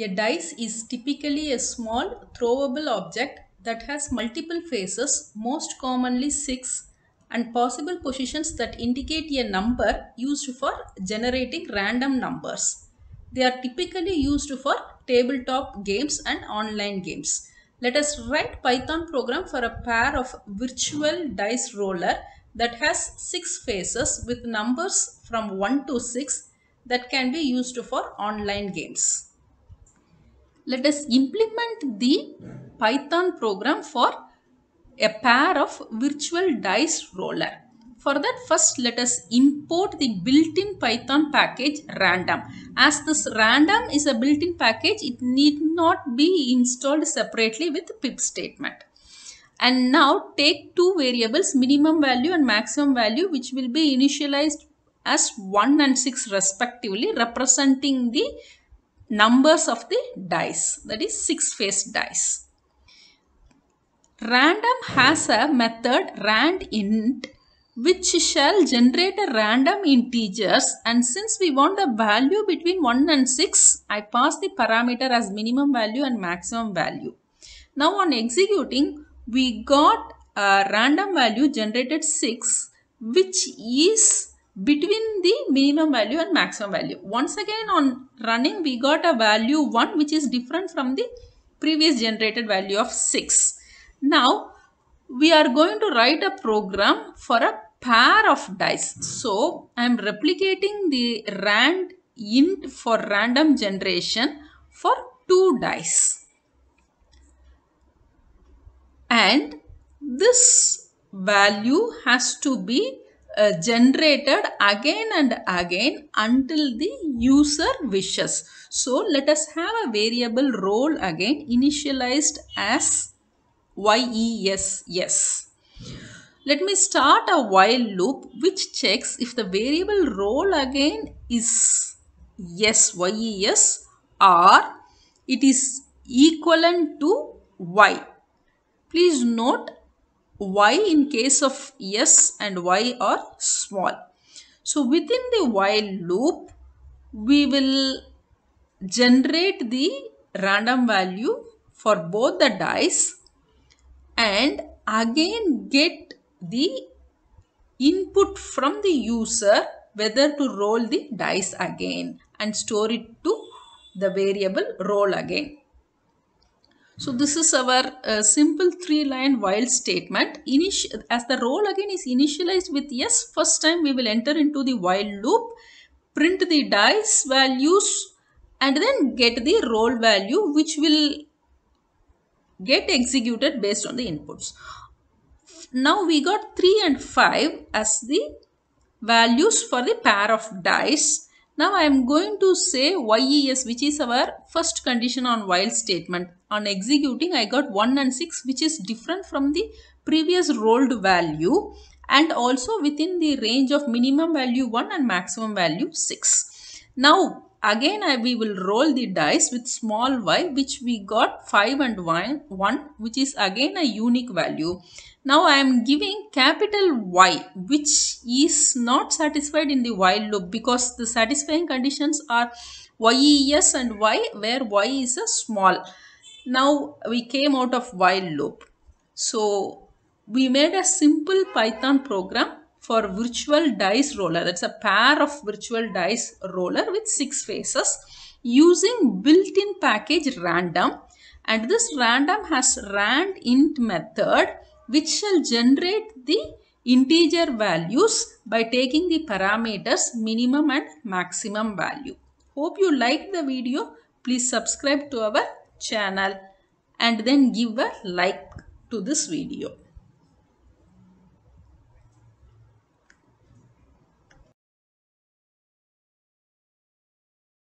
A dice is typically a small throwable object that has multiple faces, most commonly 6, and possible positions that indicate a number used for generating random numbers. They are typically used for tabletop games and online games. Let us write Python program for a pair of virtual dice roller that has 6 faces with numbers from 1 to 6 that can be used for online games let us implement the Python program for a pair of virtual dice roller. For that first let us import the built-in Python package random. As this random is a built-in package it need not be installed separately with pip statement. And now take two variables minimum value and maximum value which will be initialized as 1 and 6 respectively representing the numbers of the dice that is 6 face dice. Random has a method randint which shall generate a random integers and since we want a value between 1 and 6 I pass the parameter as minimum value and maximum value. Now on executing we got a random value generated 6 which is between the minimum value and maximum value. Once again on running we got a value 1 which is different from the previous generated value of 6. Now we are going to write a program for a pair of dice. So I am replicating the rand int for random generation for two dice. And this value has to be uh, generated again and again until the user wishes. So let us have a variable roll again initialized as yes. Yes. Let me start a while loop which checks if the variable roll again is yes, yes or it is equivalent to y. Please note y in case of yes and y are small. So within the while loop, we will generate the random value for both the dice and again get the input from the user whether to roll the dice again and store it to the variable roll again. So this is our uh, simple three line while statement. Initi as the roll again is initialized with yes, first time we will enter into the while loop, print the dice values and then get the roll value which will get executed based on the inputs. Now we got 3 and 5 as the values for the pair of dice now I am going to say yes which is our first condition on while statement. On executing I got 1 and 6 which is different from the previous rolled value and also within the range of minimum value 1 and maximum value 6. Now again I, we will roll the dice with small y which we got 5 and 1, 1 which is again a unique value. Now I am giving capital Y which is not satisfied in the while loop because the satisfying conditions are yes and y where y is a small. Now we came out of while loop. So we made a simple Python program for virtual dice roller. That's a pair of virtual dice roller with six faces using built-in package random and this random has randint method which shall generate the integer values by taking the parameters minimum and maximum value. Hope you like the video. Please subscribe to our channel and then give a like to this video.